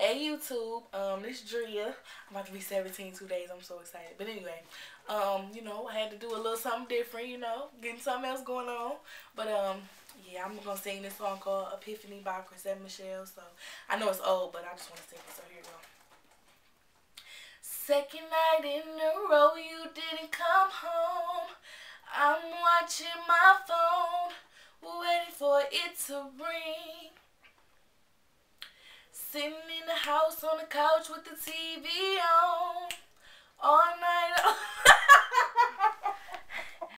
Hey YouTube, um, this Drea. I'm about to be 17 two days. I'm so excited. But anyway, um, you know, I had to do a little something different, you know, getting something else going on. But um, yeah, I'm gonna sing this song called Epiphany by Chrisette Michele. So I know it's old, but I just wanna sing it. So here you go. Second night in a row you didn't come home. I'm watching my phone, waiting for it to ring. Sitting in the house on the couch with the TV on.